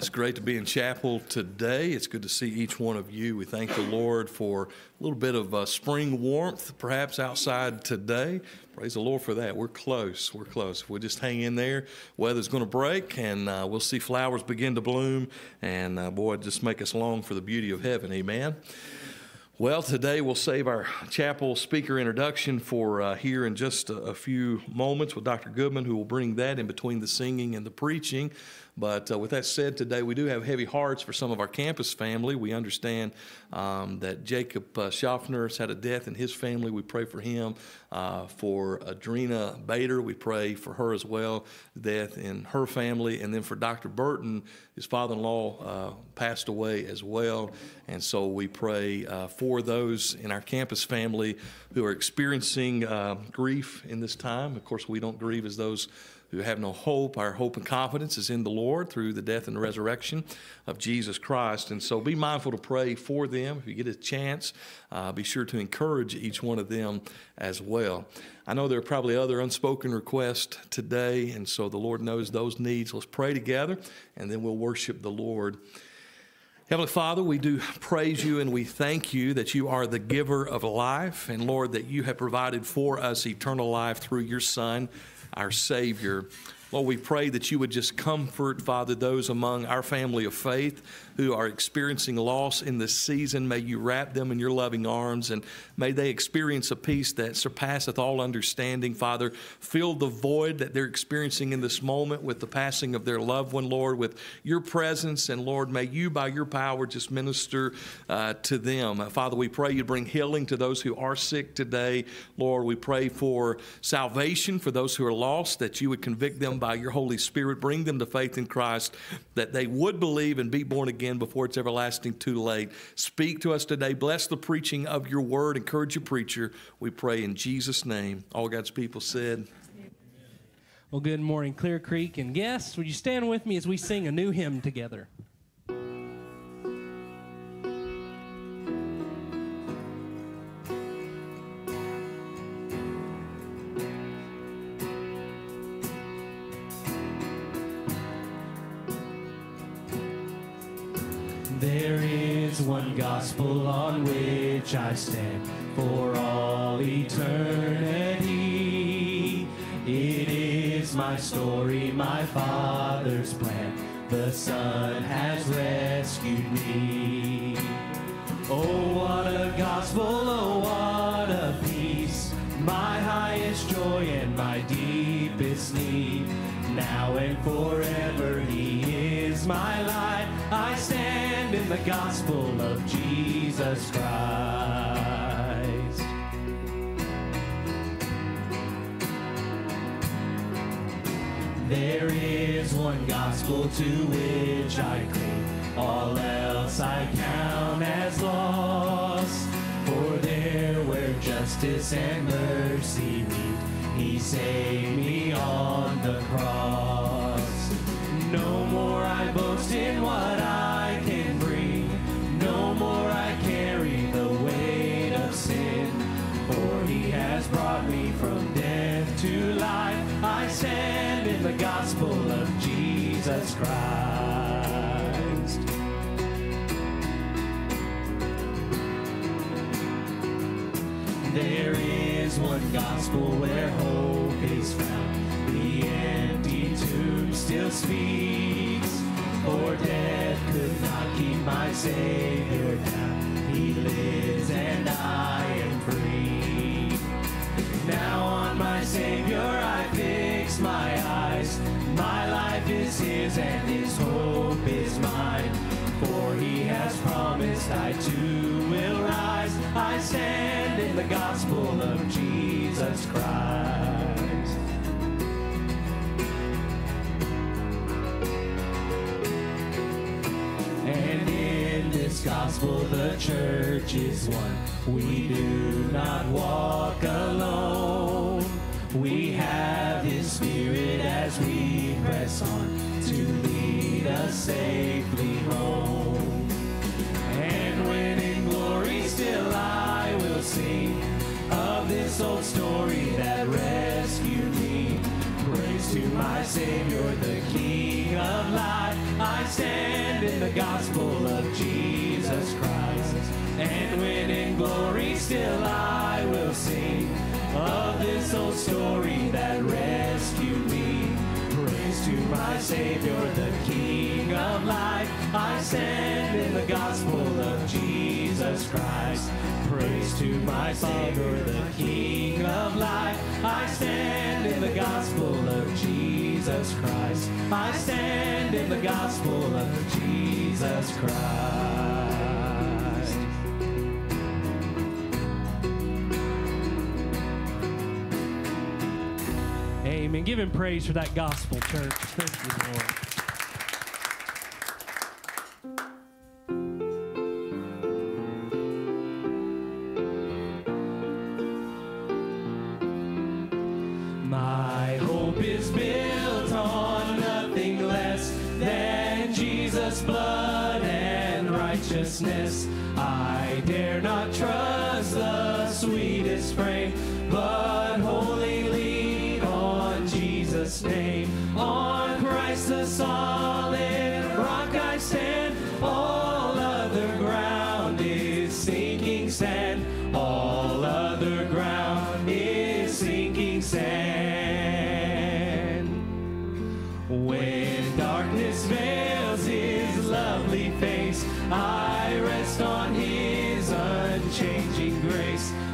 It's great to be in chapel today. It's good to see each one of you. We thank the Lord for a little bit of uh, spring warmth, perhaps outside today. Praise the Lord for that. We're close. We're close. If we just hang in there, weather's going to break, and uh, we'll see flowers begin to bloom. And uh, boy, just make us long for the beauty of heaven. Amen. Well, today we'll save our chapel speaker introduction for uh, here in just a, a, few moments with Dr. Goodman, who will bring that in between the singing and the preaching. But uh, with that said, today we do have heavy hearts for some of our campus family. We understand um, that Jacob uh, Schaffner has had a death in his family. We pray for him. Uh, for Adrena Bader, we pray for her as well, death in her family. And then for Dr. Burton, his father in law uh, passed away as well. And so we pray uh, for those in our campus family who are experiencing uh, grief in this time. Of course, we don't grieve as those who have no hope. Our hope and confidence is in the Lord through the death and the resurrection of Jesus Christ. And so be mindful to pray for them. If you get a chance, uh, be sure to encourage each one of them as well. I know there are probably other unspoken requests today, and so the Lord knows those needs. Let's pray together, and then we'll worship the Lord. Heavenly Father, we do praise you and we thank you that you are the giver of life, and Lord, that you have provided for us eternal life through your Son our Savior. Lord, we pray that you would just comfort, Father, those among our family of faith who are experiencing loss in this season. May you wrap them in your loving arms and may they experience a peace that surpasseth all understanding. Father, fill the void that they're experiencing in this moment with the passing of their loved one, Lord, with your presence. And Lord, may you, by your power, just minister uh, to them. Uh, Father, we pray you bring healing to those who are sick today. Lord, we pray for salvation for those who are lost, that you would convict them by your Holy Spirit, bring them to faith in Christ, that they would believe and be born again before it's everlasting too late. Speak to us today. Bless the preaching of your word. Encourage your preacher. We pray in Jesus' name. All God's people said. Well, good morning, Clear Creek and guests. Would you stand with me as we sing a new hymn together? Gospel on which I stand for all eternity. It is my story, my Father's plan. The Son has rescued me. Oh, what a gospel, oh, what a peace. My highest joy and my deepest need. Now and forever, He is my light. I stand in the gospel of Jesus Christ. There is one gospel to which I cling, all else I count as loss. For there where justice and mercy meet, he saved me on the cross. No more I boast in what I gospel of Jesus Christ. There is one gospel where hope is found. The empty tomb still speaks, for death could not keep my Savior down. He lives and I am free. Now on my Savior I too will rise. I stand in the gospel of Jesus Christ. And in this gospel the church is one. We do not walk alone. We have His Spirit as we press on to lead us safely home. Still I will sing of this old story that rescued me. Praise to my Savior, the King of life. I stand in the gospel of Jesus Christ. Praise to my Savior, the King of life. I stand in the gospel of Jesus Christ. I stand in the gospel of Jesus Christ. Amen. Give him praise for that gospel, church. Thank you, Lord. Unchanging grace.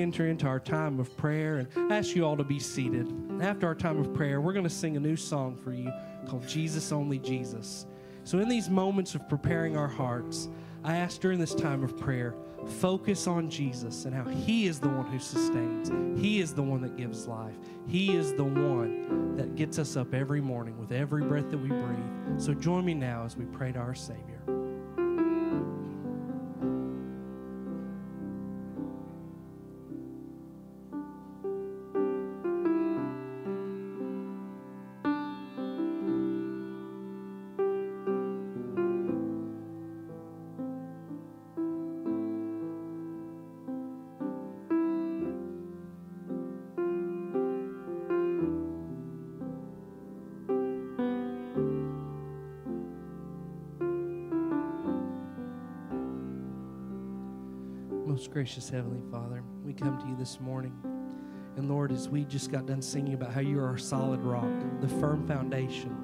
Enter into our time of prayer and ask you all to be seated. After our time of prayer, we're going to sing a new song for you called Jesus Only Jesus. So, in these moments of preparing our hearts, I ask during this time of prayer, focus on Jesus and how He is the one who sustains. He is the one that gives life. He is the one that gets us up every morning with every breath that we breathe. So join me now as we pray to our Savior. Gracious Heavenly Father, we come to you this morning. And Lord, as we just got done singing about how you are our solid rock, the firm foundation,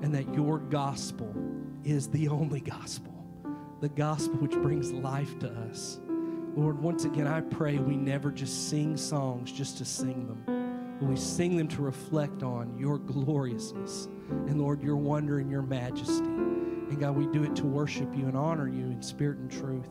and that your gospel is the only gospel, the gospel which brings life to us. Lord, once again, I pray we never just sing songs just to sing them, but we sing them to reflect on your gloriousness and, Lord, your wonder and your majesty. And God, we do it to worship you and honor you in spirit and truth.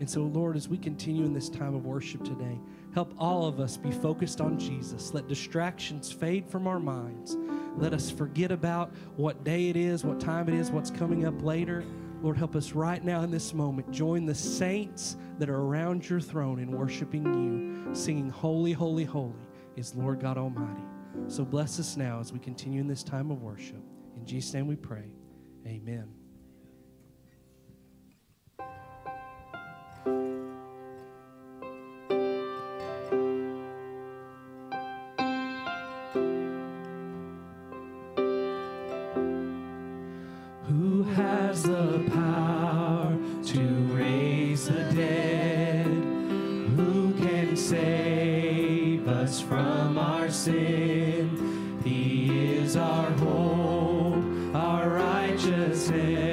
And so, Lord, as we continue in this time of worship today, help all of us be focused on Jesus. Let distractions fade from our minds. Let us forget about what day it is, what time it is, what's coming up later. Lord, help us right now in this moment join the saints that are around your throne in worshiping you, singing, Holy, Holy, Holy is Lord God Almighty. So bless us now as we continue in this time of worship. In Jesus' name we pray. Amen. Sin? He is our hope, our righteousness.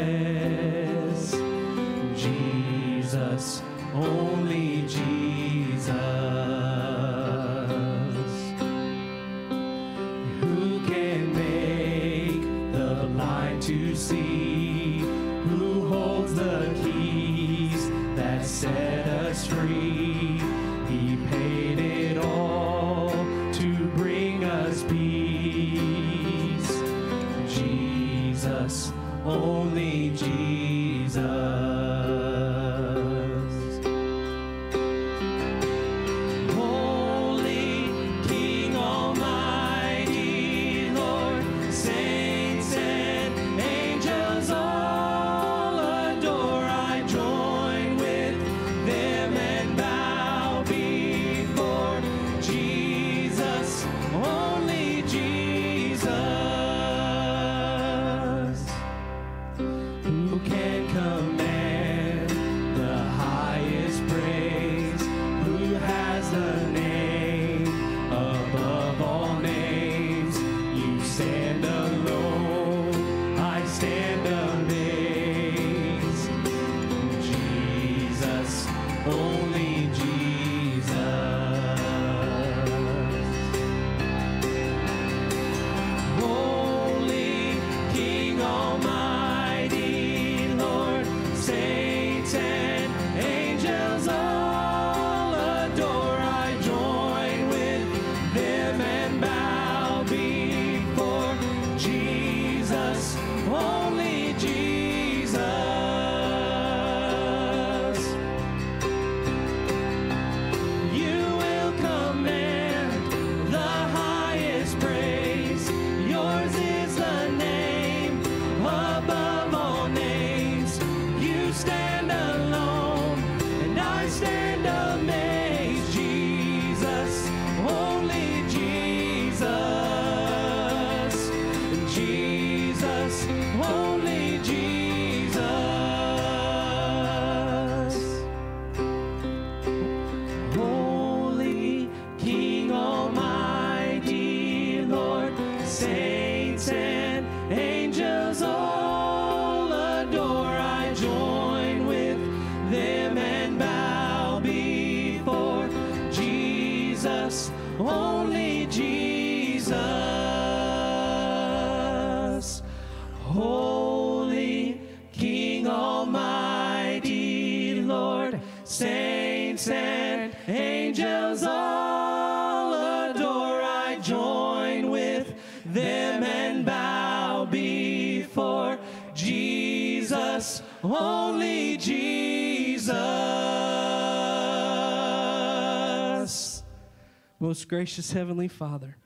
Gracious Heavenly Father,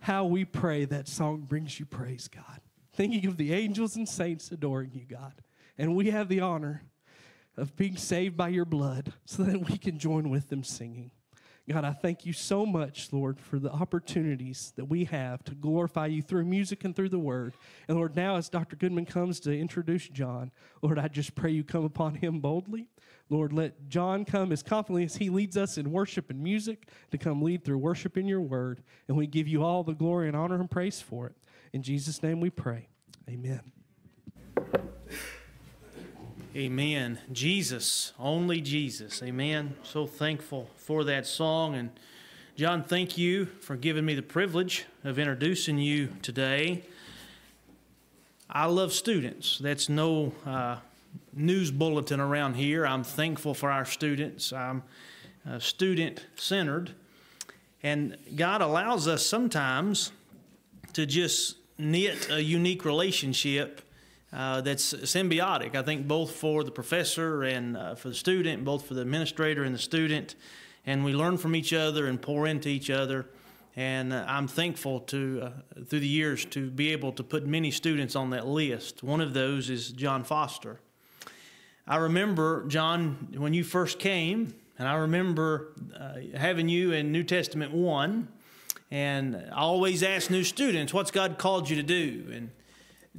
how we pray that song brings you praise, God. Thinking of the angels and saints adoring you, God. And we have the honor of being saved by your blood so that we can join with them singing. God, I thank you so much, Lord, for the opportunities that we have to glorify you through music and through the word. And Lord, now as Dr. Goodman comes to introduce Jon, Lord, I just pray you come upon him boldly. Lord, let Jon come as confidently as he leads us in worship and music to come lead through worship in your word. And we give you all the glory and honor and praise for it. In Jesus' name we pray. Amen. Amen. Jesus, only Jesus. Amen. So thankful for that song. And Jon, thank you for giving me the privilege of introducing you today. I love students. That's no uh, news bulletin around here. I'm thankful for our students. I'm uh, student centered. And God allows us sometimes to just knit a unique relationship uh, that's symbiotic. I think both for the professor and uh, for the student, both for the administrator and the student, and we learn from each other and pour into each other. And uh, I'm thankful to uh, through the years to be able to put many students on that list. One of those is Jon Foster. I remember, Jon, when you first came, and I remember uh, having you in New Testament 1, and I always ask new students, What's God called you to do? And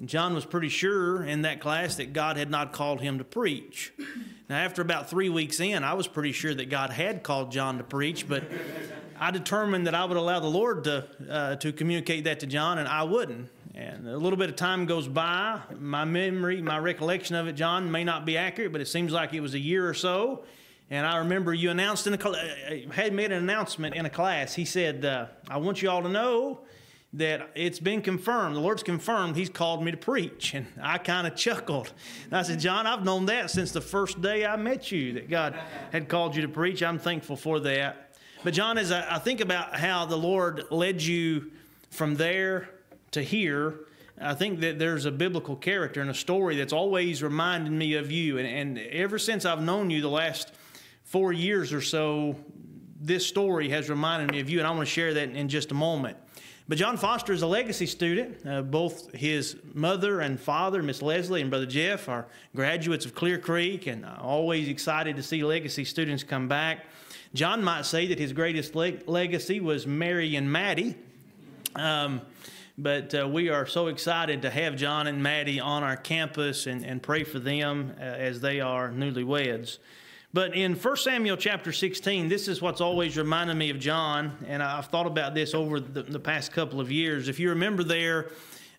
Jon was pretty sure in that class that God had not called him to preach. Now, after about three weeks in, I was pretty sure that God had called Jon to preach, but I determined that I would allow the Lord to, uh, to communicate that to Jon, and I wouldn't. And a little bit of time goes by. My memory, my recollection of it, Jon, may not be accurate, but it seems like it was a year or so. And I remember you announced in a uh, had made an announcement in a class. He said, uh, "I want you all to know that it's been confirmed. The Lord's confirmed He's called me to preach. And I kind of chuckled. And I said, Jon, I've known that since the first day I met you, that God had called you to preach. I'm thankful for that. But, Jon, as I, think about how the Lord led you from there to hear. I think that there's a biblical character and a story that's always reminded me of you. And, and ever since I've known you the last four years or so, this story has reminded me of you. And I want to share that in just a moment. But Jon Foster is a legacy student. Uh, both his mother and father, Miss Leslie and Brother Jeff, are graduates of Clear Creek, and always excited to see legacy students come back. Jon might say that his greatest leg- legacy was Mary and Maddie. Um, but uh, we are so excited to have Jon and Maddie on our campus and, and pray for them uh, as they are newlyweds. But in 1 Samuel chapter 16, this is what's always reminded me of Jon, and I've thought about this over the, the past couple of years. If you remember there,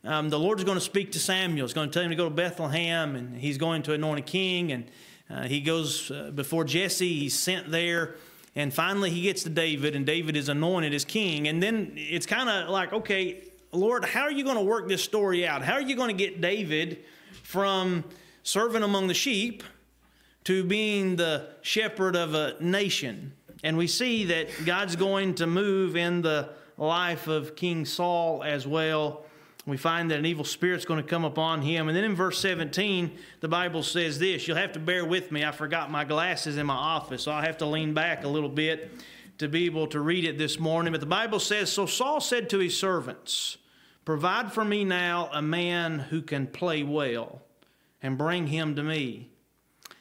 um, the Lord's going to speak to Samuel. He's going to tell him to go to Bethlehem, and he's going to anoint a king. And uh, he goes uh, before Jesse. He's sent there, and finally he gets to David, and David is anointed as king. And then it's kind of like, okay, Lord, how are you going to work this story out? How are you going to get David from serving among the sheep to being the shepherd of a nation. And we see that God's going to move in the life of King Saul as well. We find that an evil spirit's going to come upon him. And then in verse 17, the Bible says this You'll have to bear with me. I forgot my glasses in my office, so i have to lean back a little bit to be able to read it this morning. But the Bible says So Saul said to his servants, Provide for me now a man who can play well, and bring him to me.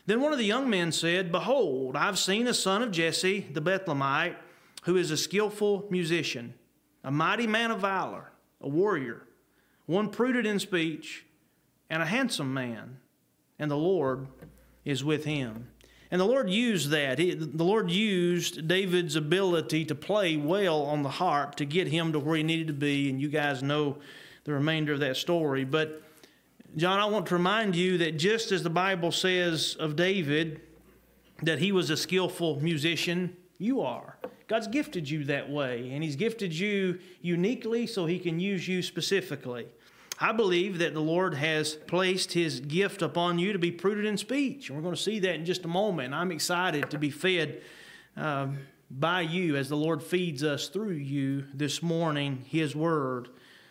Then one of the young men said, Behold, I've seen a son of Jesse the Bethlehemite, who is a skillful musician, a mighty man of valor, a warrior, one prudent in speech, and a handsome man. And the Lord is with him. And the Lord used that. the Lord used David's ability to play well on the harp to get him to where he needed to be. And you guys know the remainder of that story. But Jon, I want to remind you that just as the Bible says of David that he was a skillful musician, you are. God's gifted you that way, and He's gifted you uniquely so He can use you specifically. I believe that the Lord has placed His gift upon you to be prudent in speech, and we're going to see that in just a moment. I'm excited to be fed um, by you as the Lord feeds us through you this morning His Word.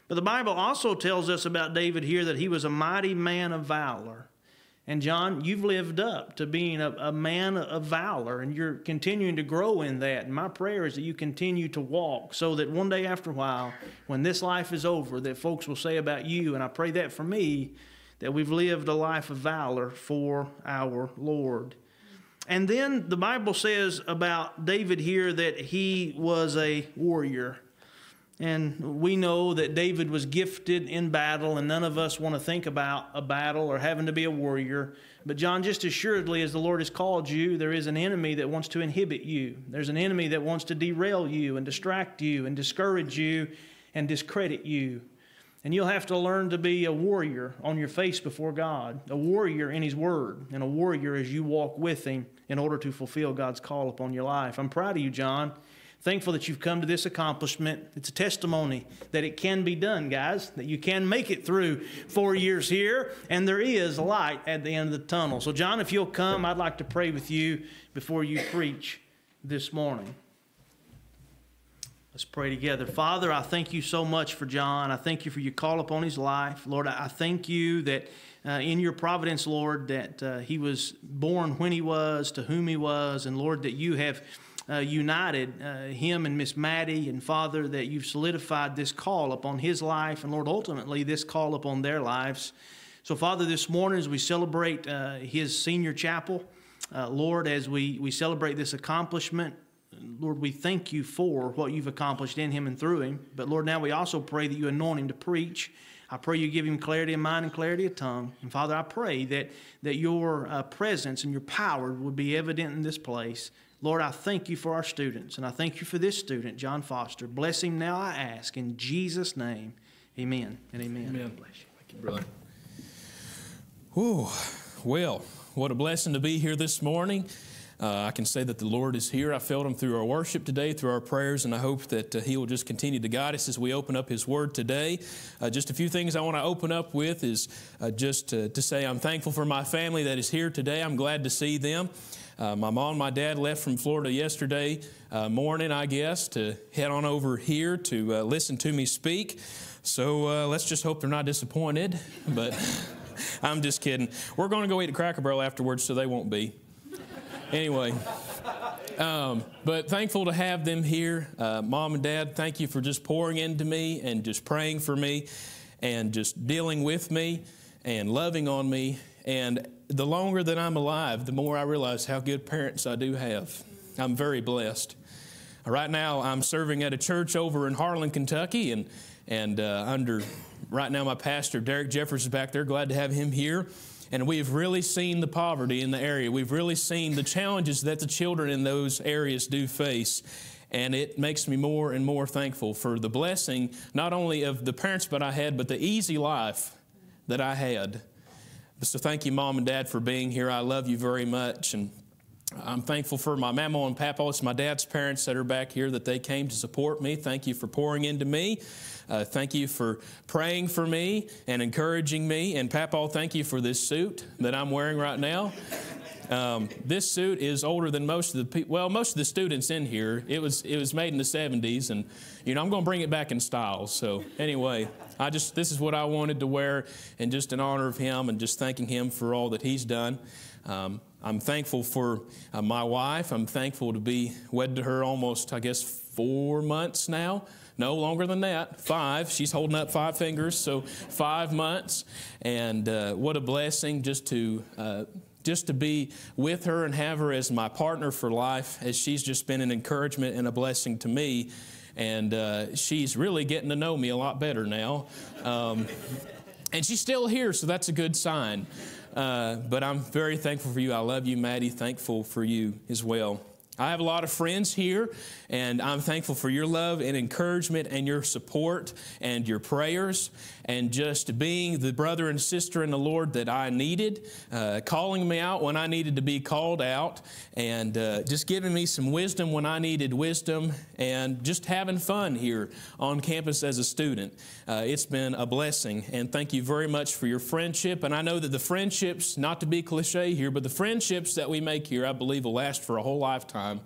But the Bible also tells us about David here that he was a mighty man of valor. And Jon, you've lived up to being a, a, man of valor, and you're continuing to grow in that. And my prayer is that you continue to walk so that one day after a while, when this life is over, that folks will say about you, and I pray that for me, that we've lived a life of valor for our Lord. And then the Bible says about David here that he was a warrior. And we know that David was gifted in battle, and none of us want to think about a battle or having to be a warrior. But, Jon, just assuredly, as the Lord has called you, there is an enemy that wants to inhibit you. There's an enemy that wants to derail you and distract you and discourage you and discredit you. And you'll have to learn to be a warrior on your face before God, a warrior in His Word, and a warrior as you walk with Him in order to fulfill God's call upon your life. I'm proud of you, Jon. Thankful that you've come to this accomplishment. It's a testimony that it can be done, guys, that you can make it through four years here, and there is light at the end of the tunnel. So, Jon, if you'll come, I'd like to pray with you before you preach this morning. Let's pray together. Father, I thank you so much for Jon. I thank you for your call upon his life. Lord, I thank you that uh, in your providence, Lord, that uh, he was born when he was, to whom he was, and Lord, that you have uh, united, uh, him and Miss Maddie, and Father, that you've solidified this call upon his life, and Lord, ultimately this call upon their lives. So, Father, this morning as we celebrate uh, his senior chapel, uh, Lord, as we, we celebrate this accomplishment, Lord, we thank you for what you've accomplished in him and through him. But Lord, now we also pray that you anoint him to preach. I pray you give him clarity of mind and clarity of tongue. And Father, I pray that, that your uh, presence and your power would be evident in this place. Lord, I thank you for our students, and I thank you for this student, Jon Foster. Bless him now, I ask, in Jesus' name. Amen and amen. Amen. Bless you. Thank you, brother. Whew. Well, what a blessing to be here this morning. Uh, I can say that the Lord is here. I felt Him through our worship today, through our prayers, and I hope that uh, He will just continue to guide us as we open up His Word today. Uh, just a few things I want to open up with is uh, just to, to say I'm thankful for my family that is here today. I'm glad to see them. Uh, my mom and my dad left from Florida yesterday uh, morning, I guess, to head on over here to uh, listen to me speak. So uh, let's just hope they're not disappointed. But I'm just kidding. We're going to go eat a Cracker Barrel afterwards, so they won't be anyway, um, but thankful to have them here. Uh, Mom and Dad, thank you for just pouring into me and just praying for me and just dealing with me and loving on me. And the longer that I'm alive, the more I realize how good parents I do have. I'm very blessed. Right now, I'm serving at a church over in Harlan, Kentucky, and and uh, under right now my pastor Derek Jeffers is back there. Glad to have him here. And we've really seen the poverty in the area. We've really seen the challenges that the children in those areas do face. And it makes me more and more thankful for the blessing, not only of the parents that I had, but the easy life that I had. So thank you, Mom and Dad, for being here. I love you very much. And I'm thankful for my mama and papa. It's my dad's parents that are back here that they came to support me. Thank you for pouring into me. Uh, thank you for praying for me and encouraging me. And Papa, thank you for this suit that I'm wearing right now. Um, this suit is older than most of the people. Well, most of the students in here. It was it was made in the 70s, and you know I'm going to bring it back in style. So anyway, I just this is what I wanted to wear, and just in honor of him, and just thanking him for all that he's done. Um, I'm thankful for uh, my wife. I'm thankful to be wed to her almost, I guess, four months now. No longer than that, five. She's holding up five fingers, so five months. And uh, what a blessing just to. Uh, just to be with her and have her as my partner for life, as she's just been an encouragement and a blessing to me. And uh, she's really getting to know me a lot better now. Um, and she's still here, so that's a good sign. Uh, but I'm very thankful for you. I love you, Maddie. Thankful for you as well. I have a lot of friends here, and I'm thankful for your love and encouragement and your support and your prayers and just being the brother and sister in the Lord that I needed, uh, calling me out when I needed to be called out, and uh, just giving me some wisdom when I needed wisdom, and just having fun here on campus as a student. Uh, it's been a blessing, and thank you very much for your friendship. And I know that the friendships, not to be cliche here, but the friendships that we make here, I believe, will last for a whole lifetime.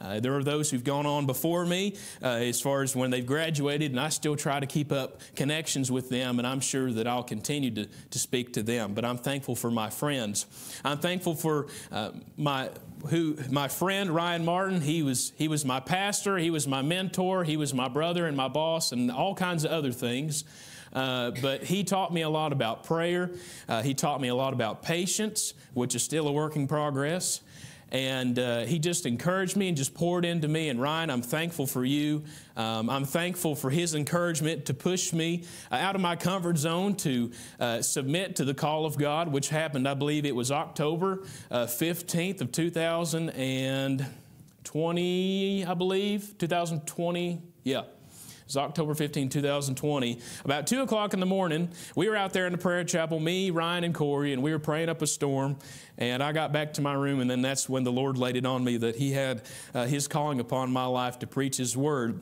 Uh, there are those who've gone on before me uh, as far as when they've graduated, and I still try to keep up connections with them, and I'm sure that I'll continue to, to speak to them. But I'm thankful for my friends. I'm thankful for uh, my who my friend Ryan Martin. He was he was my pastor. He was my mentor. He was my brother and my boss, and all kinds of other things. Uh, but he taught me a lot about prayer. Uh, he taught me a lot about patience, which is still a work in progress. And uh, he just encouraged me and just poured into me. And Ryan, I'm thankful for you. Um, I'm thankful for his encouragement to push me uh, out of my comfort zone to uh, submit to the call of God, which happened, I believe it was October 15th uh, of 2020, I believe, 2020. Yeah. It's October 15, 2020. About 2 o'clock in the morning, we were out there in the prayer chapel, me, Ryan, and Corey, and we were praying up a storm. And I got back to my room, and then that's when the Lord laid it on me that He had uh, His calling upon my life to preach His word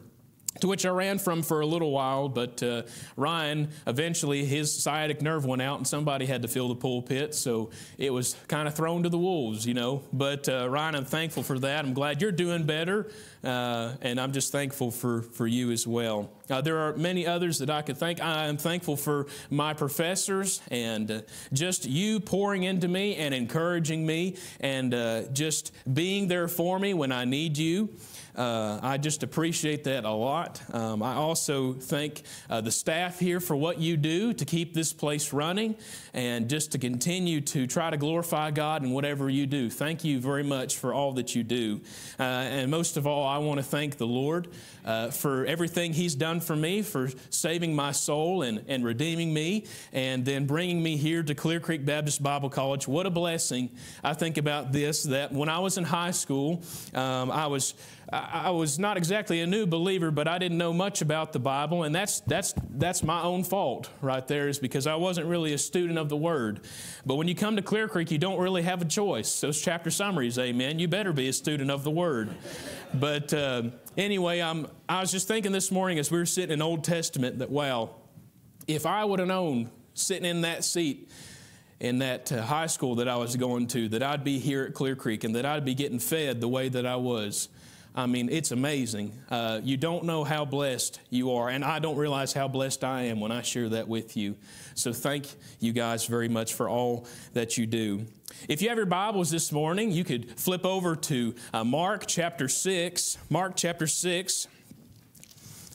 to which I ran from for a little while, but uh, Ryan, eventually his sciatic nerve went out and somebody had to fill the pulpit, so it was kind of thrown to the wolves, you know. But uh, Ryan, I'm thankful for that. I'm glad you're doing better, uh, and I'm just thankful for, for you as well. Uh, there are many others that I could thank. I am thankful for my professors and uh, just you pouring into me and encouraging me and uh, just being there for me when I need you. Uh, I just appreciate that a lot. Um, I also thank uh, the staff here for what you do to keep this place running and just to continue to try to glorify God in whatever you do. Thank you very much for all that you do. Uh, and most of all, I want to thank the Lord uh, for everything He's done for me, for saving my soul and, and redeeming me, and then bringing me here to Clear Creek Baptist Bible College. What a blessing. I think about this that when I was in high school, um, I was I was not exactly a new believer, but I didn't know much about the Bible, and that's that's that's my own fault right there, is because I wasn't really a student of the Word. But when you come to Clear Creek, you don't really have a choice. Those chapter summaries, Amen. You better be a student of the Word. But uh, anyway, I'm I was just thinking this morning as we were sitting in Old Testament that wow, if I would have known sitting in that seat in that uh, high school that I was going to that I'd be here at Clear Creek and that I'd be getting fed the way that I was. I mean, it's amazing. Uh, you don't know how blessed you are, and I don't realize how blessed I am when I share that with you. So, thank you guys very much for all that you do. If you have your Bibles this morning, you could flip over to uh, Mark chapter 6. Mark chapter 6.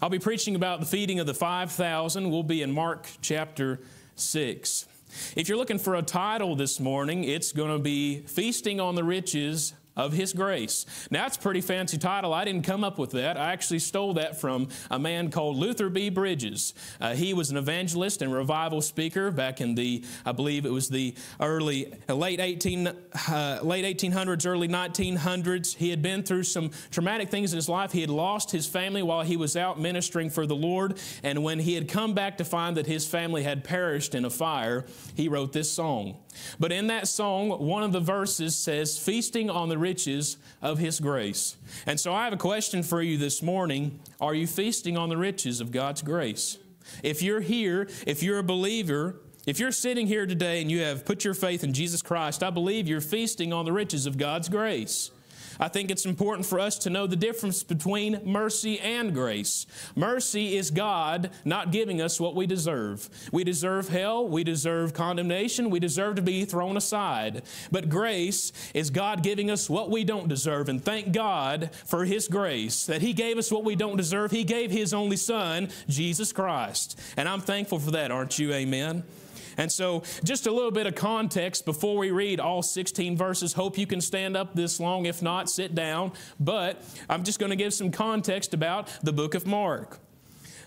I'll be preaching about the feeding of the 5,000. We'll be in Mark chapter 6. If you're looking for a title this morning, it's going to be Feasting on the Riches of His grace. Now, that's a pretty fancy title. I didn't come up with that. I actually stole that from a man called Luther B. Bridges. Uh, he was an evangelist and revival speaker back in the, I believe it was the early, uh, late 18, uh, late 1800s, early 1900s. He had been through some traumatic things in his life. He had lost his family while he was out ministering for the Lord. And when he had come back to find that his family had perished in a fire, he wrote this song. But in that song, one of the verses says, Feasting on the riches of His grace. And so I have a question for you this morning. Are you feasting on the riches of God's grace? If you're here, if you're a believer, if you're sitting here today and you have put your faith in Jesus Christ, I believe you're feasting on the riches of God's grace. I think it's important for us to know the difference between mercy and grace. Mercy is God not giving us what we deserve. We deserve hell, we deserve condemnation, we deserve to be thrown aside. But grace is God giving us what we don't deserve. And thank God for His grace that He gave us what we don't deserve. He gave His only Son, Jesus Christ. And I'm thankful for that, aren't you? Amen. And so, just a little bit of context before we read all 16 verses. Hope you can stand up this long. If not, sit down. But I'm just going to give some context about the book of Mark.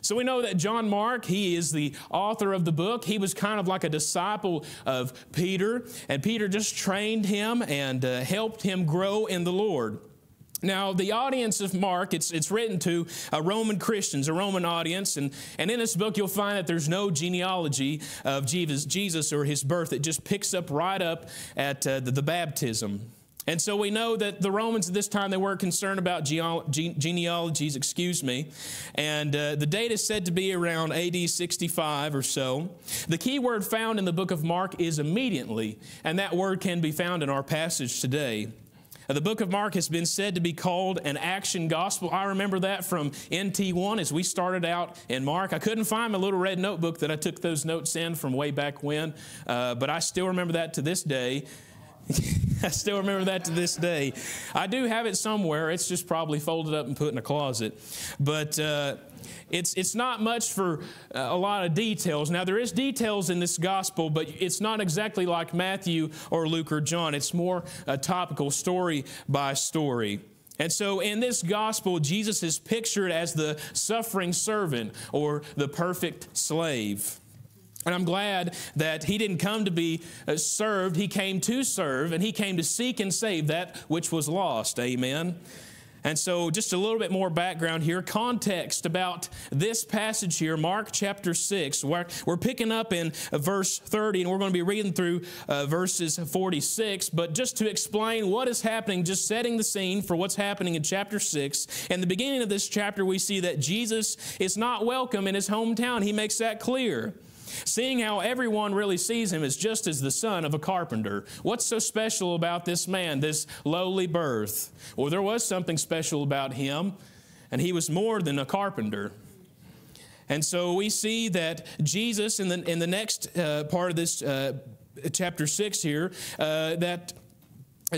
So we know that John Mark, he is the author of the book. He was kind of like a disciple of Peter, and Peter just trained him and uh, helped him grow in the Lord. Now, the audience of Mark, it's, it's written to a Roman Christians, a Roman audience, and, and in this book you'll find that there's no genealogy of Jesus, Jesus or his birth. It just picks up right up at uh, the, the, baptism. And so we know that the Romans at this time, they weren't concerned about genealogies, excuse me. And uh, the date is said to be around AD 65 or so. The key word found in the book of Mark is immediately, and that word can be found in our passage today. The book of Mark has been said to be called an action gospel. I remember that from NT1 as we started out in Mark. I couldn't find my little red notebook that I took those notes in from way back when, uh, but I still remember that to this day. I still remember that to this day. I do have it somewhere. It's just probably folded up and put in a closet. But uh, it's, it's not much for uh, a lot of details. Now, there is details in this gospel, but it's not exactly like Matthew or Luke or John. It's more a topical story by story. And so in this gospel, Jesus is pictured as the suffering servant or the perfect slave. And I'm glad that he didn't come to be uh, served, he came to serve, and he came to seek and save that which was lost. Amen. And so, just a little bit more background here, context about this passage here, Mark chapter 6. We're, we're picking up in verse 30, and we're going to be reading through uh, verses 46. But just to explain what is happening, just setting the scene for what's happening in chapter 6. In the beginning of this chapter, we see that Jesus is not welcome in his hometown. He makes that clear. Seeing how everyone really sees him as just as the son of a carpenter. What's so special about this man, this lowly birth? Well, there was something special about him, and he was more than a carpenter. And so we see that Jesus, in the, in the next uh, part of this uh, chapter 6 here, uh, that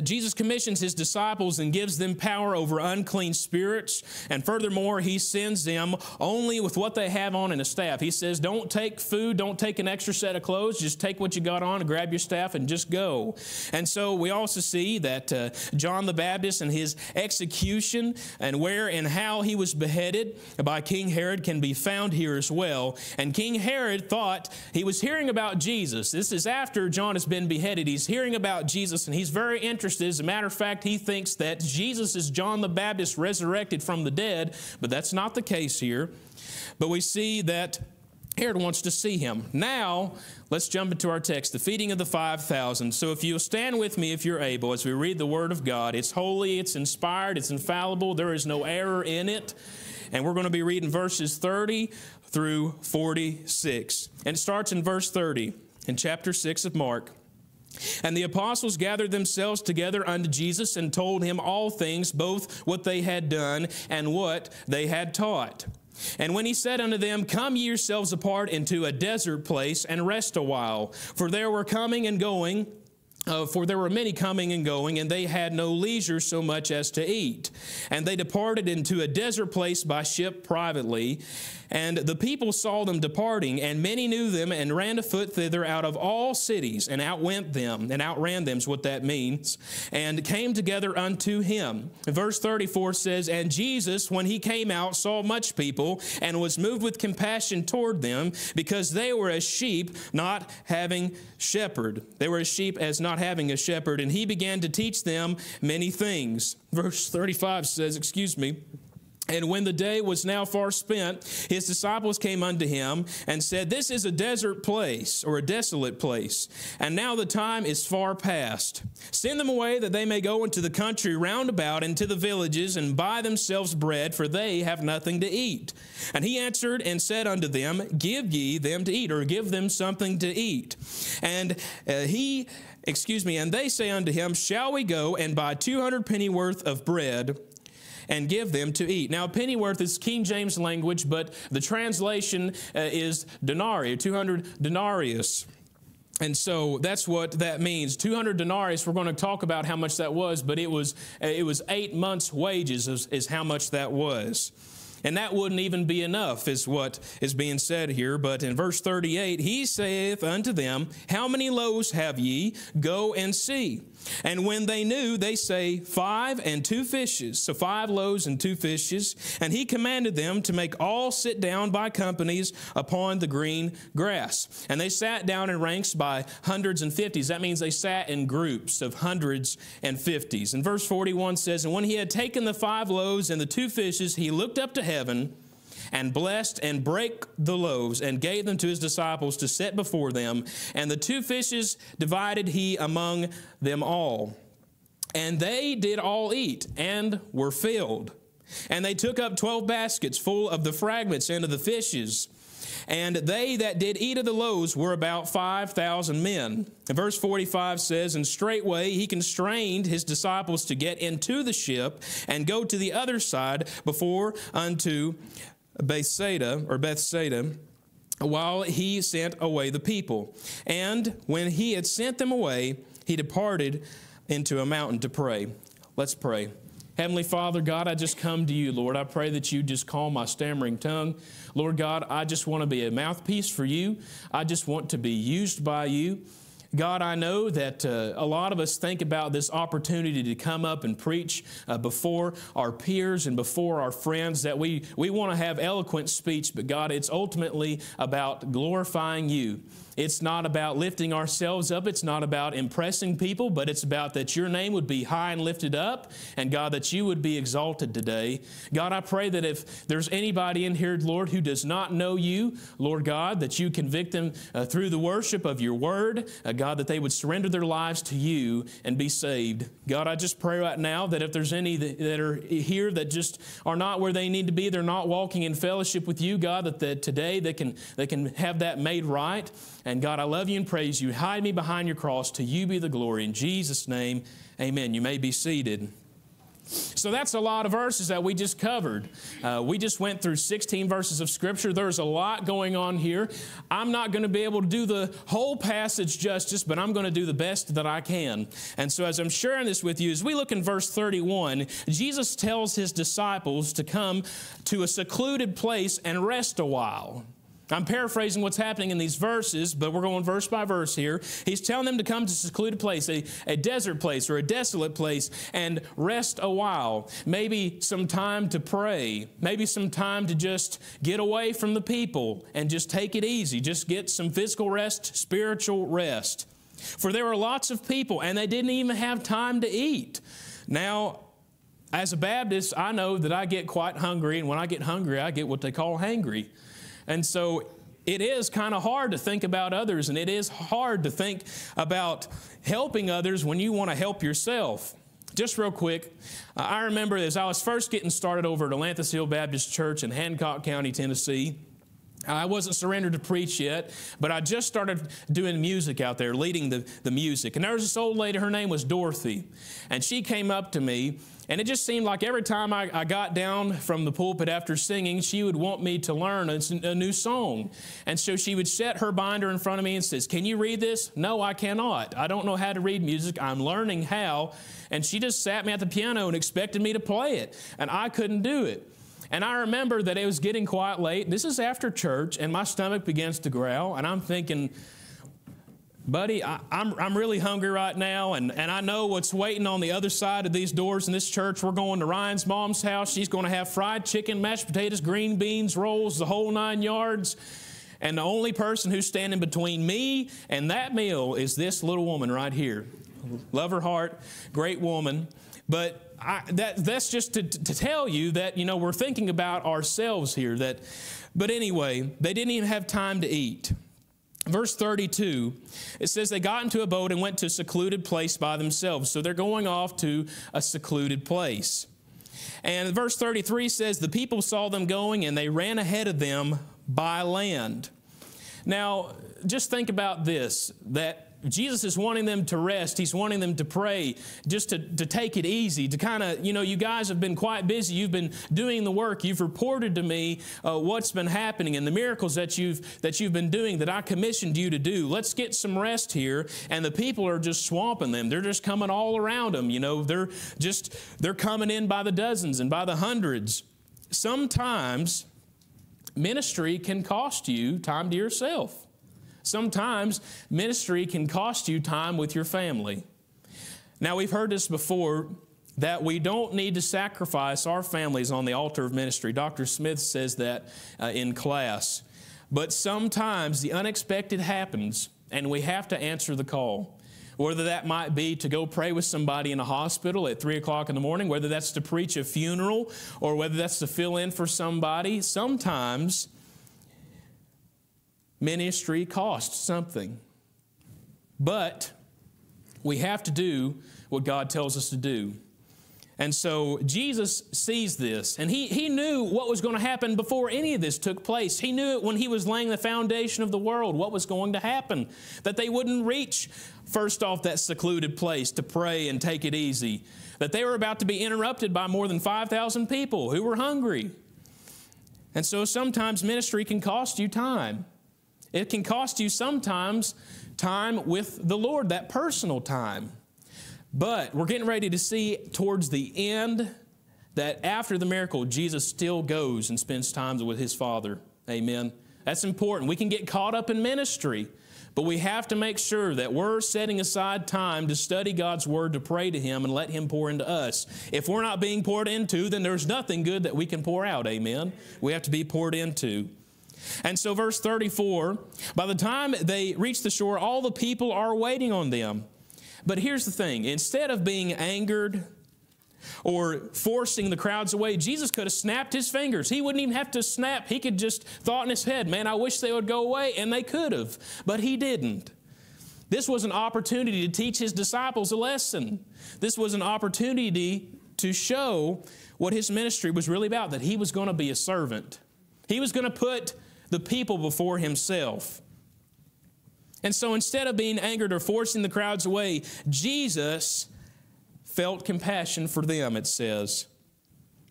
Jesus commissions his disciples and gives them power over unclean spirits. And furthermore, he sends them only with what they have on and a staff. He says, Don't take food, don't take an extra set of clothes, just take what you got on and grab your staff and just go. And so we also see that uh, John the Baptist and his execution and where and how he was beheaded by King Herod can be found here as well. And King Herod thought he was hearing about Jesus. This is after John has been beheaded. He's hearing about Jesus and he's very interested interested. As a matter of fact, he thinks that Jesus is John the Baptist resurrected from the dead, but that's not the case here. But we see that Herod wants to see him. Now, let's jump into our text, the feeding of the 5,000. So, if you'll stand with me if you're able as we read the Word of God, it's holy, it's inspired, it's infallible, there is no error in it. And we're going to be reading verses 30 through 46. And it starts in verse 30 in chapter 6 of Mark. And the apostles gathered themselves together unto Jesus and told him all things, both what they had done and what they had taught. And when he said unto them, Come ye yourselves apart into a desert place and rest a while, for there were coming and going uh, for there were many coming and going, and they had no leisure so much as to eat. And they departed into a desert place by ship privately. And the people saw them departing, and many knew them, and ran afoot thither out of all cities, and outwent them, and outran them, is what that means, and came together unto him. Verse 34 says, And Jesus, when he came out, saw much people, and was moved with compassion toward them, because they were as sheep not having shepherd. They were as sheep as not having a shepherd, and he began to teach them many things. Verse 35 says, Excuse me. And when the day was now far spent, his disciples came unto him and said, This is a desert place, or a desolate place, and now the time is far past. Send them away that they may go into the country round about, into the villages, and buy themselves bread, for they have nothing to eat. And he answered and said unto them, Give ye them to eat, or give them something to eat. And uh, he, excuse me, and they say unto him, Shall we go and buy two hundred pennyworth of bread? and give them to eat. Now, pennyworth is King James language, but the translation uh, is denarii, 200 denarius. And so that's what that means. 200 denarius, we're going to talk about how much that was, but it was, uh, it was eight months' wages, is, is how much that was. And that wouldn't even be enough, is what is being said here. But in verse 38, he saith unto them, How many loaves have ye? Go and see. And when they knew, they say, Five and two fishes. So five loaves and two fishes. And he commanded them to make all sit down by companies upon the green grass. And they sat down in ranks by hundreds and fifties. That means they sat in groups of hundreds and fifties. And verse 41 says, And when he had taken the five loaves and the two fishes, he looked up to heaven and blessed and brake the loaves and gave them to his disciples to set before them. And the two fishes divided he among them all. And they did all eat and were filled. And they took up twelve baskets full of the fragments and of the fishes. And they that did eat of the loaves were about 5,000 men. And verse 45 says, And straightway he constrained his disciples to get into the ship and go to the other side before unto Bethsaida or Bethsaida while he sent away the people. And when he had sent them away, he departed into a mountain to pray. Let's pray. Heavenly Father, God, I just come to you, Lord. I pray that you just calm my stammering tongue. Lord God, I just want to be a mouthpiece for you. I just want to be used by you. God, I know that uh, a lot of us think about this opportunity to come up and preach uh, before our peers and before our friends, that we, we want to have eloquent speech, but God, it's ultimately about glorifying you. It's not about lifting ourselves up. It's not about impressing people, but it's about that your name would be high and lifted up, and God, that you would be exalted today. God, I pray that if there's anybody in here, Lord, who does not know you, Lord God, that you convict them uh, through the worship of your word, uh, God, that they would surrender their lives to you and be saved. God, I just pray right now that if there's any that, that are here that just are not where they need to be, they're not walking in fellowship with you, God, that, that today they can, they can have that made right. And God, I love you and praise you. Hide me behind your cross. To you be the glory. In Jesus' name, amen. You may be seated. So that's a lot of verses that we just covered. Uh, we just went through 16 verses of Scripture. There's a lot going on here. I'm not going to be able to do the whole passage justice, but I'm going to do the best that I can. And so, as I'm sharing this with you, as we look in verse 31, Jesus tells his disciples to come to a secluded place and rest a while. I'm paraphrasing what's happening in these verses, but we're going verse by verse here. He's telling them to come to a secluded place, a, a desert place or a desolate place, and rest a while. Maybe some time to pray. Maybe some time to just get away from the people and just take it easy. Just get some physical rest, spiritual rest. For there were lots of people, and they didn't even have time to eat. Now, as a Baptist, I know that I get quite hungry, and when I get hungry, I get what they call hangry. And so it is kind of hard to think about others, and it is hard to think about helping others when you want to help yourself. Just real quick, I remember as I was first getting started over at Atlantis Hill Baptist Church in Hancock County, Tennessee. I wasn't surrendered to preach yet, but I just started doing music out there, leading the, the music. And there was this old lady, her name was Dorothy. And she came up to me and it just seemed like every time I, I, got down from the pulpit after singing, she would want me to learn a, a, new song. And so she would set her binder in front of me and says, Can you read this? No, I cannot. I don't know how to read music. I'm learning how. And she just sat me at the piano and expected me to play it. And I couldn't do it. And I remember that it was getting quite late. This is after church, and my stomach begins to growl. And I'm thinking, buddy, I, am I'm, I'm really hungry right now, and, and I know what's waiting on the other side of these doors in this church. We're going to Ryan's mom's house. She's going to have fried chicken, mashed potatoes, green beans, rolls, the whole nine yards. And the only person who's standing between me and that meal is this little woman right here. Love her heart, great woman. But I, that, that's just to, to tell you that, you know, we're thinking about ourselves here. That, but anyway, they didn't even have time to eat. Verse 32, it says they got into a boat and went to a secluded place by themselves. So they're going off to a secluded place. And verse 33 says the people saw them going and they ran ahead of them by land. Now, just think about this that Jesus is wanting them to rest. He's wanting them to pray, just to, to take it easy, to kind of, you know, you guys have been quite busy. You've been doing the work. You've reported to me uh, what's been happening and the miracles that you've, that you've been doing that I commissioned you to do. Let's get some rest here. And the people are just swamping them. They're just coming all around them. You know, they're just, they're coming in by the dozens and by the hundreds. Sometimes ministry can cost you time to yourself. Sometimes ministry can cost you time with your family. Now, we've heard this before that we don't need to sacrifice our families on the altar of ministry. Dr. Smith says that uh, in class. But sometimes the unexpected happens and we have to answer the call. Whether that might be to go pray with somebody in a hospital at 3 o'clock in the morning, whether that's to preach a funeral, or whether that's to fill in for somebody, sometimes Ministry costs something. But we have to do what God tells us to do. And so Jesus sees this, and he, he knew what was going to happen before any of this took place. He knew it when he was laying the foundation of the world, what was going to happen. That they wouldn't reach, first off, that secluded place to pray and take it easy. That they were about to be interrupted by more than 5,000 people who were hungry. And so sometimes ministry can cost you time. It can cost you sometimes time with the Lord, that personal time. But we're getting ready to see towards the end that after the miracle, Jesus still goes and spends time with his Father. Amen. That's important. We can get caught up in ministry, but we have to make sure that we're setting aside time to study God's Word, to pray to Him, and let Him pour into us. If we're not being poured into, then there's nothing good that we can pour out. Amen. We have to be poured into. And so, verse 34 by the time they reach the shore, all the people are waiting on them. But here's the thing instead of being angered, or forcing the crowds away. Jesus could have snapped his fingers. He wouldn't even have to snap. He could just thought in his head, man, I wish they would go away. And they could have, but he didn't. This was an opportunity to teach his disciples a lesson. This was an opportunity to show what his ministry was really about that he was going to be a servant. He was going to put the people before himself. And so instead of being angered or forcing the crowds away, Jesus felt compassion for them, it says.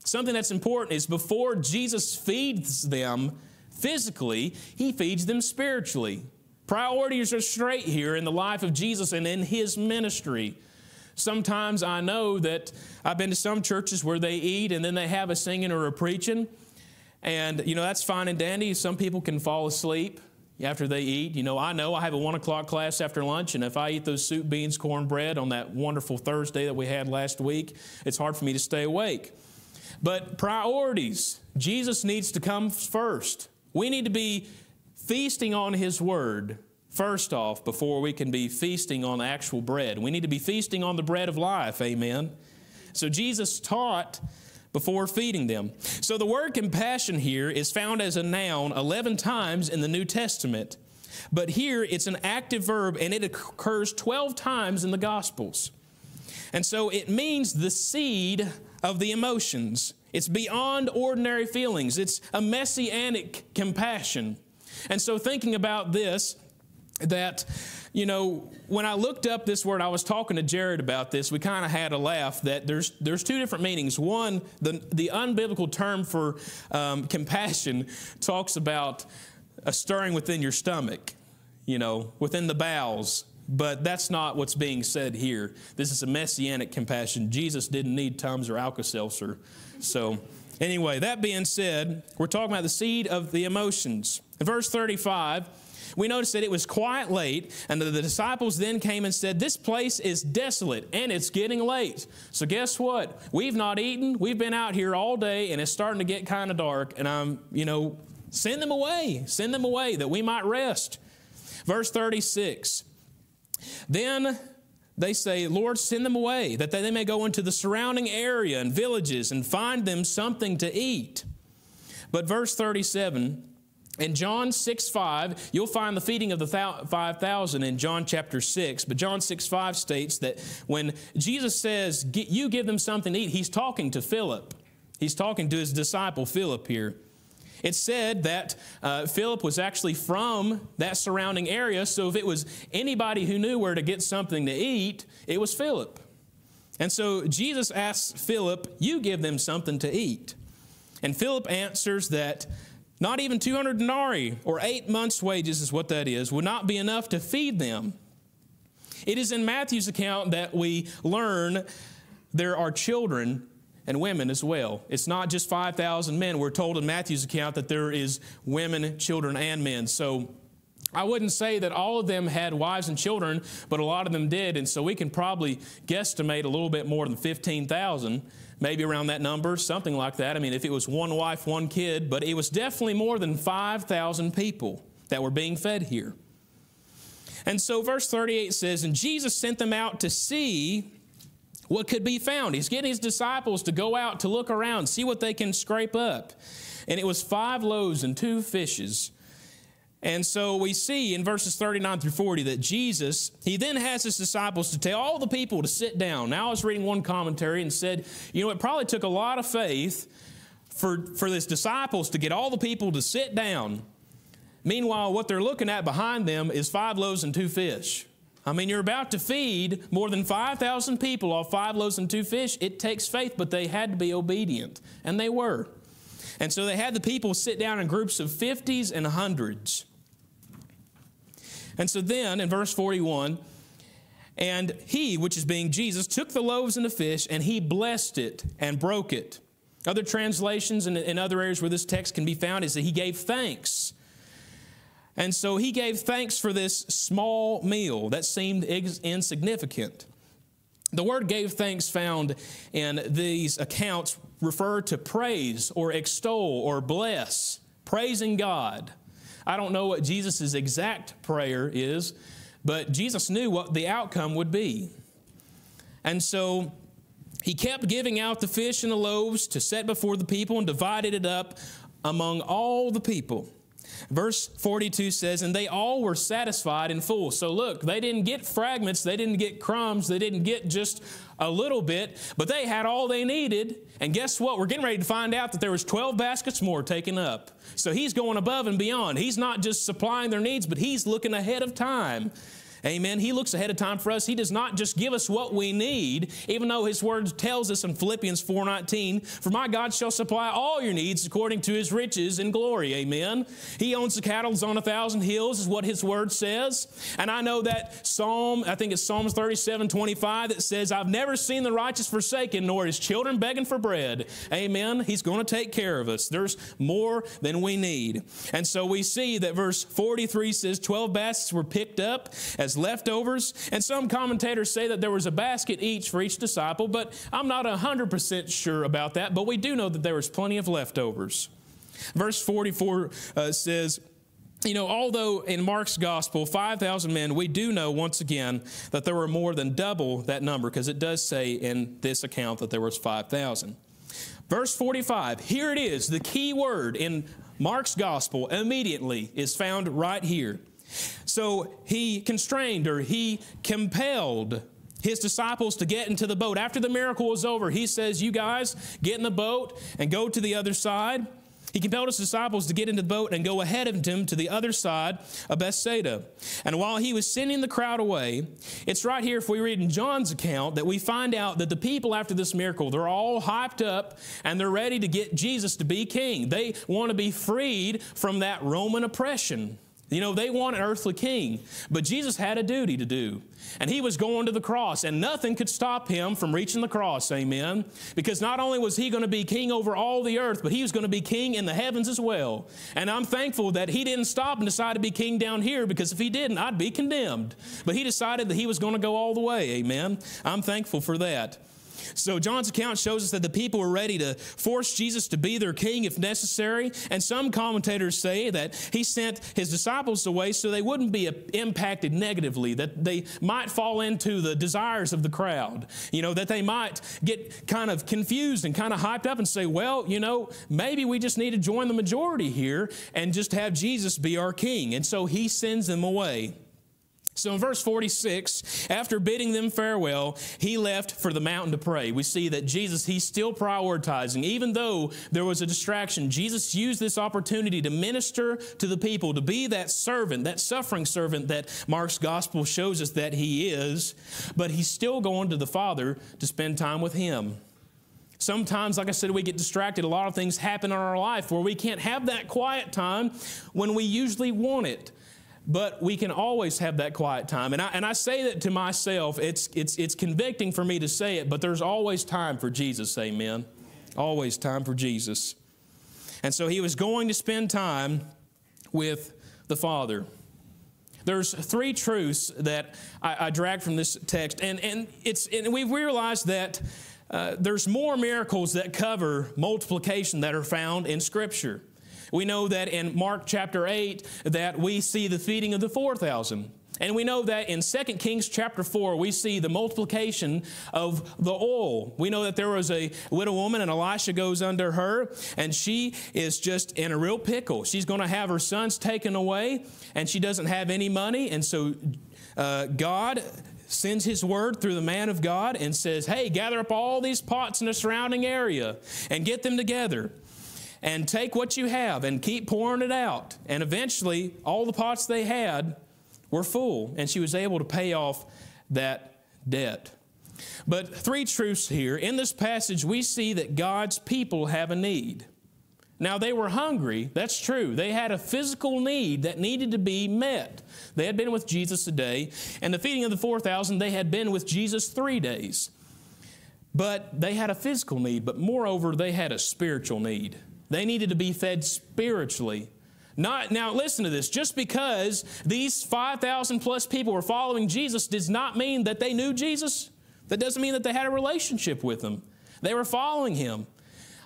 Something that's important is before Jesus feeds them physically, he feeds them spiritually. Priorities are straight here in the life of Jesus and in his ministry. Sometimes I know that I've been to some churches where they eat and then they have a singing or a preaching. And, you know, that's fine and dandy. Some people can fall asleep after they eat. You know, I know I have a one o'clock class after lunch, and if I eat those soup, beans, cornbread on that wonderful Thursday that we had last week, it's hard for me to stay awake. But priorities, Jesus needs to come first. We need to be feasting on His Word first off before we can be feasting on actual bread. We need to be feasting on the bread of life, amen. So Jesus taught before feeding them. So the word compassion here is found as a noun 11 times in the New Testament. But here it's an active verb and it occurs 12 times in the Gospels. And so it means the seed of the emotions. It's beyond ordinary feelings. It's a messianic compassion. And so thinking about this, that you know, when I looked up this word, I was talking to Jared about this. We kind of had a laugh that there's there's two different meanings. One, the the unbiblical term for um, compassion talks about a stirring within your stomach, you know, within the bowels. But that's not what's being said here. This is a messianic compassion. Jesus didn't need Tums or Alka Seltzer. So, anyway, that being said, we're talking about the seed of the emotions. In verse 35, we notice that it was quite late, and the disciples then came and said, This place is desolate and it's getting late. So, guess what? We've not eaten. We've been out here all day, and it's starting to get kind of dark. And I'm, you know, send them away. Send them away that we might rest. Verse 36 Then they say, Lord, send them away, that they may go into the surrounding area and villages and find them something to eat. But verse 37 in John 6 5, you'll find the feeding of the 5,000 in John chapter 6. But John 6 5 states that when Jesus says, You give them something to eat, he's talking to Philip. He's talking to his disciple Philip here. It said that uh, Philip was actually from that surrounding area, so if it was anybody who knew where to get something to eat, it was Philip. And so Jesus asks Philip, You give them something to eat. And Philip answers that not even 200 denarii, or eight months' wages is what that is, would not be enough to feed them. It is in Matthew's account that we learn there are children and women as well. It's not just 5,000 men. We're told in Matthew's account that there is women, children, and men. So I wouldn't say that all of them had wives and children, but a lot of them did. And so we can probably guesstimate a little bit more than 15,000 maybe around that number, something like that. I mean, if it was one wife, one kid, but it was definitely more than 5,000 people that were being fed here. And so, verse 38 says, And Jesus sent them out to see what could be found. He's getting his disciples to go out to look around, see what they can scrape up. And it was five loaves and two fishes. And so we see in verses 39 through 40 that Jesus, he then has his disciples to tell all the people to sit down. Now I was reading one commentary and said, you know, it probably took a lot of faith for, for his disciples to get all the people to sit down. Meanwhile, what they're looking at behind them is five loaves and two fish. I mean, you're about to feed more than 5,000 people off five loaves and two fish. It takes faith, but they had to be obedient, and they were. And so they had the people sit down in groups of 50s and hundreds. And so then in verse 41, and he, which is being Jesus, took the loaves and the fish, and he blessed it and broke it. Other translations and in other areas where this text can be found is that he gave thanks. And so he gave thanks for this small meal that seemed insignificant. The word gave thanks found in these accounts refer to praise or extol or bless, praising God. I don't know what Jesus' exact prayer is, but Jesus knew what the outcome would be. And so he kept giving out the fish and the loaves to set before the people and divided it up among all the people. Verse 42 says, And they all were satisfied and full. So look, they didn't get fragments, they didn't get crumbs, they didn't get just a little bit, but they had all they needed. And guess what? We're getting ready to find out that there was 12 baskets more taken up. So he's going above and beyond. He's not just supplying their needs, but he's looking ahead of time. Amen. He looks ahead of time for us. He does not just give us what we need, even though his word tells us in Philippians 4:19, "For my God shall supply all your needs according to his riches in glory." Amen. He owns the cattle on a thousand hills is what his word says. And I know that Psalm, I think it's Psalms 37:25 that says, "I've never seen the righteous forsaken nor his children begging for bread." Amen. He's going to take care of us. There's more than we need. And so we see that verse 43 says 12 baskets were picked up as leftovers. And some commentators say that there was a basket each for each disciple, but I'm not 100% sure about that. But we do know that there was plenty of leftovers. Verse 44 uh, says, you know, although in Mark's gospel, 5,000 men, we do know once again that there were more than double that number because it does say in this account that there was 5,000. Verse 45, here it is, the key word in Mark's gospel immediately is found right here. So he constrained or he compelled his disciples to get into the boat. After the miracle was over, he says, You guys, get in the boat and go to the other side. He compelled his disciples to get into the boat and go ahead of him to the other side of Bethsaida. And while he was sending the crowd away, it's right here, if we read in John's account, that we find out that the people after this miracle, they're all hyped up and they're ready to get Jesus to be king. They want to be freed from that Roman oppression. You know, they want an earthly king, but Jesus had a duty to do. And he was going to the cross, and nothing could stop him from reaching the cross, amen. Because not only was he going to be king over all the earth, but he was going to be king in the heavens as well. And I'm thankful that he didn't stop and decide to be king down here, because if he didn't, I'd be condemned. But he decided that he was going to go all the way, amen. I'm thankful for that. So John's account shows us that the people were ready to force Jesus to be their king if necessary. And some commentators say that he sent his disciples away so they wouldn't be impacted negatively, that they might fall into the desires of the crowd. You know, that they might get kind of confused and kind of hyped up and say, well, you know, maybe we just need to join the majority here and just have Jesus be our king. And so he sends them away. So in verse 46, after bidding them farewell, he left for the mountain to pray. We see that Jesus, he's still prioritizing. Even though there was a distraction, Jesus used this opportunity to minister to the people, to be that servant, that suffering servant that Mark's gospel shows us that he is. But he's still going to the Father to spend time with him. Sometimes, like I said, we get distracted. A lot of things happen in our life where we can't have that quiet time when we usually want it but we can always have that quiet time. And I, and I say that to myself. It's, it's, it's convicting for me to say it, but there's always time for Jesus, amen. Always time for Jesus. And so he was going to spend time with the Father. There's three truths that I, I drag from this text, and, and, it's, and we've realized that uh, there's more miracles that cover multiplication that are found in Scripture. We know that in Mark chapter 8 that we see the feeding of the 4,000. And we know that in 2 Kings chapter 4, we see the multiplication of the oil. We know that there was a widow woman, and Elisha goes under her, and she is just in a real pickle. She's going to have her sons taken away, and she doesn't have any money. And so uh, God sends his word through the man of God and says, Hey, gather up all these pots in the surrounding area and get them together and take what you have and keep pouring it out. And eventually, all the pots they had were full, and she was able to pay off that debt. But three truths here. In this passage, we see that God's people have a need. Now, they were hungry, that's true. They had a physical need that needed to be met. They had been with Jesus a day, and the feeding of the 4,000, they had been with Jesus three days. But they had a physical need, but moreover, they had a spiritual need. They needed to be fed spiritually. Not, now, listen to this. Just because these 5,000 plus people were following Jesus does not mean that they knew Jesus. That doesn't mean that they had a relationship with him. They were following him.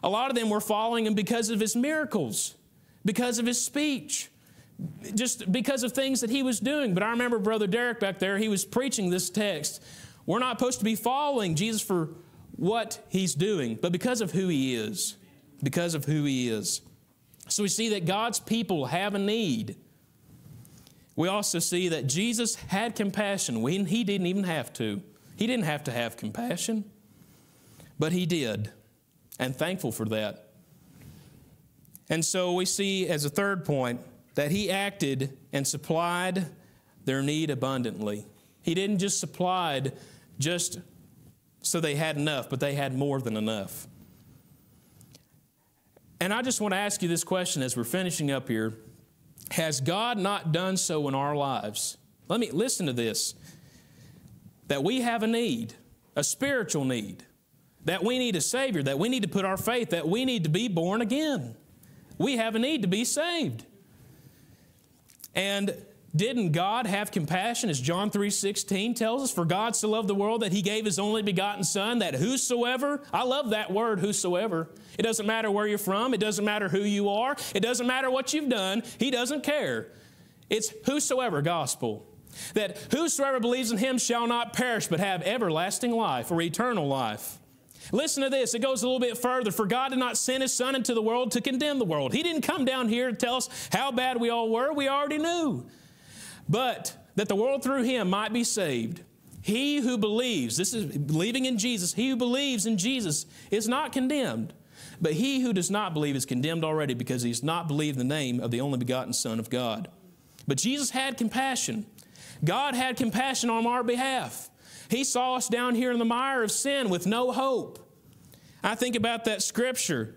A lot of them were following him because of his miracles, because of his speech, just because of things that he was doing. But I remember Brother Derek back there, he was preaching this text. We're not supposed to be following Jesus for what he's doing, but because of who he is because of who He is. So we see that God's people have a need. We also see that Jesus had compassion when He didn't even have to. He didn't have to have compassion, but He did, and thankful for that. And so we see as a third point that He acted and supplied their need abundantly. He didn't just supply just so they had enough, but they had more than enough. And I just want to ask you this question as we're finishing up here. Has God not done so in our lives? Let me listen to this. That we have a need, a spiritual need, that we need a Savior, that we need to put our faith, that we need to be born again. We have a need to be saved. And didn't God have compassion as John 3:16 tells us for God so loved the world that he gave his only begotten son that whosoever I love that word whosoever it doesn't matter where you're from it doesn't matter who you are it doesn't matter what you've done he doesn't care it's whosoever gospel that whosoever believes in him shall not perish but have everlasting life or eternal life Listen to this. It goes a little bit further. For God did not send His Son into the world to condemn the world. He didn't come down here to tell us how bad we all were. We already knew. But that the world through Him might be saved. He who believes, this is believing in Jesus, he who believes in Jesus is not condemned. But he who does not believe is condemned already because he has not believed the name of the only begotten Son of God. But Jesus had compassion. God had compassion on our behalf. He saw us down here in the mire of sin with no hope. I think about that scripture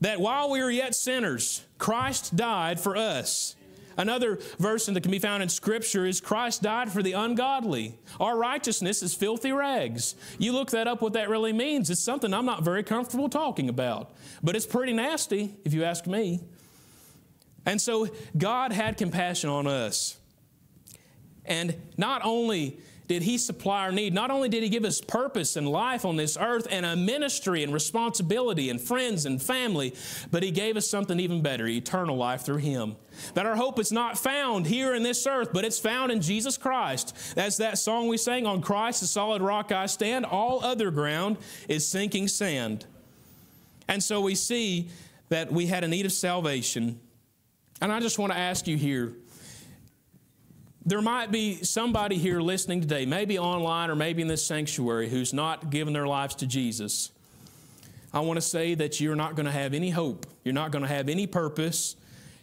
that while we were yet sinners, Christ died for us. Another verse that can be found in Scripture is Christ died for the ungodly. Our righteousness is filthy rags. You look that up, what that really means. It's something I'm not very comfortable talking about, but it's pretty nasty, if you ask me. And so God had compassion on us. And not only did He supply our need. Not only did He give us purpose and life on this earth and a ministry and responsibility and friends and family, but He gave us something even better eternal life through Him. That our hope is not found here in this earth, but it's found in Jesus Christ. That's that song we sang on Christ, the solid rock I stand. All other ground is sinking sand. And so we see that we had a need of salvation. And I just want to ask you here there might be somebody here listening today, maybe online or maybe in this sanctuary, who's not given their lives to Jesus. I want to say that you're not going to have any hope. You're not going to have any purpose.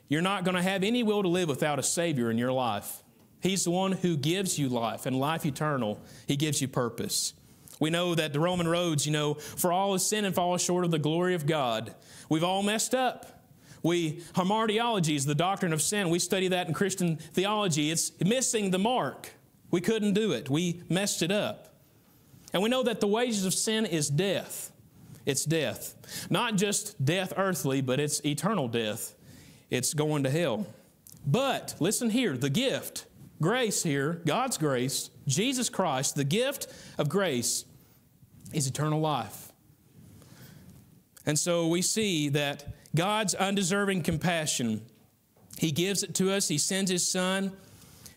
You're not going to have any will to live without a Savior in your life. He's the one who gives you life and life eternal. He gives you purpose. We know that the Roman roads, you know, for all is sin and fall short of the glory of God. We've all messed up. We, hamartiology is the doctrine of sin. We study that in Christian theology. It's missing the mark. We couldn't do it. We messed it up. And we know that the wages of sin is death. It's death. Not just death earthly, but it's eternal death. It's going to hell. But listen here the gift, grace here, God's grace, Jesus Christ, the gift of grace is eternal life. And so we see that God's undeserving compassion. He gives it to us, He sends His Son,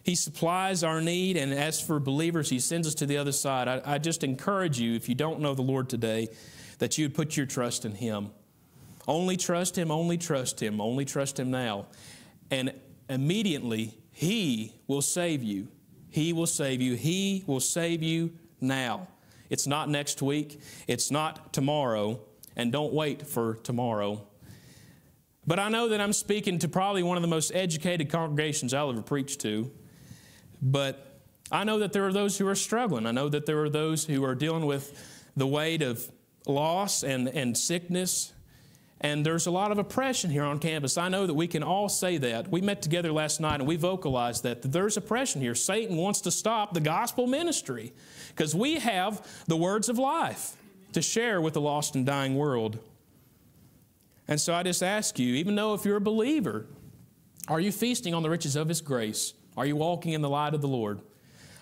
He supplies our need, and as for believers, He sends us to the other side. I, I just encourage you, if you don't know the Lord today, that you would put your trust in Him. Only trust Him, only trust Him, only trust Him now. And immediately, He will save you. He will save you. He will save you now. It's not next week, it's not tomorrow, and don't wait for tomorrow. But I know that I'm speaking to probably one of the most educated congregations I'll ever preach to. But I know that there are those who are struggling. I know that there are those who are dealing with the weight of loss and, and sickness. And there's a lot of oppression here on campus. I know that we can all say that. We met together last night and we vocalized that, that there's oppression here. Satan wants to stop the gospel ministry because we have the words of life to share with the lost and dying world. And so I just ask you, even though if you're a believer, are you feasting on the riches of His grace? Are you walking in the light of the Lord?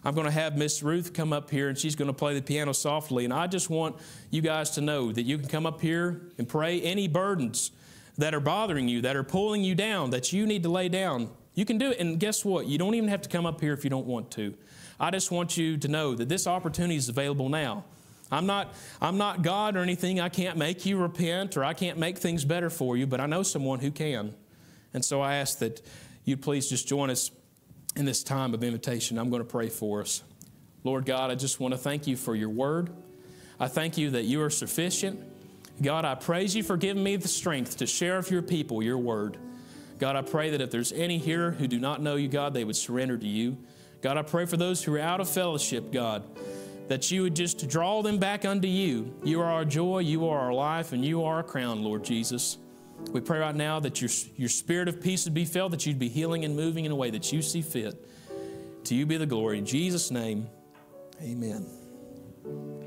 I'm going to have Miss Ruth come up here and she's going to play the piano softly. And I just want you guys to know that you can come up here and pray any burdens that are bothering you, that are pulling you down, that you need to lay down. You can do it. And guess what? You don't even have to come up here if you don't want to. I just want you to know that this opportunity is available now. I'm not, I'm not God or anything. I can't make you repent or I can't make things better for you, but I know someone who can. And so I ask that you please just join us in this time of invitation. I'm going to pray for us. Lord God, I just want to thank you for your word. I thank you that you are sufficient. God, I praise you for giving me the strength to share with your people your word. God, I pray that if there's any here who do not know you, God, they would surrender to you. God, I pray for those who are out of fellowship, God, that you would just draw them back unto you. You are our joy, you are our life, and you are our crown, Lord Jesus. We pray right now that your, your spirit of peace would be felt, that you'd be healing and moving in a way that you see fit. To you be the glory. In Jesus' name, amen.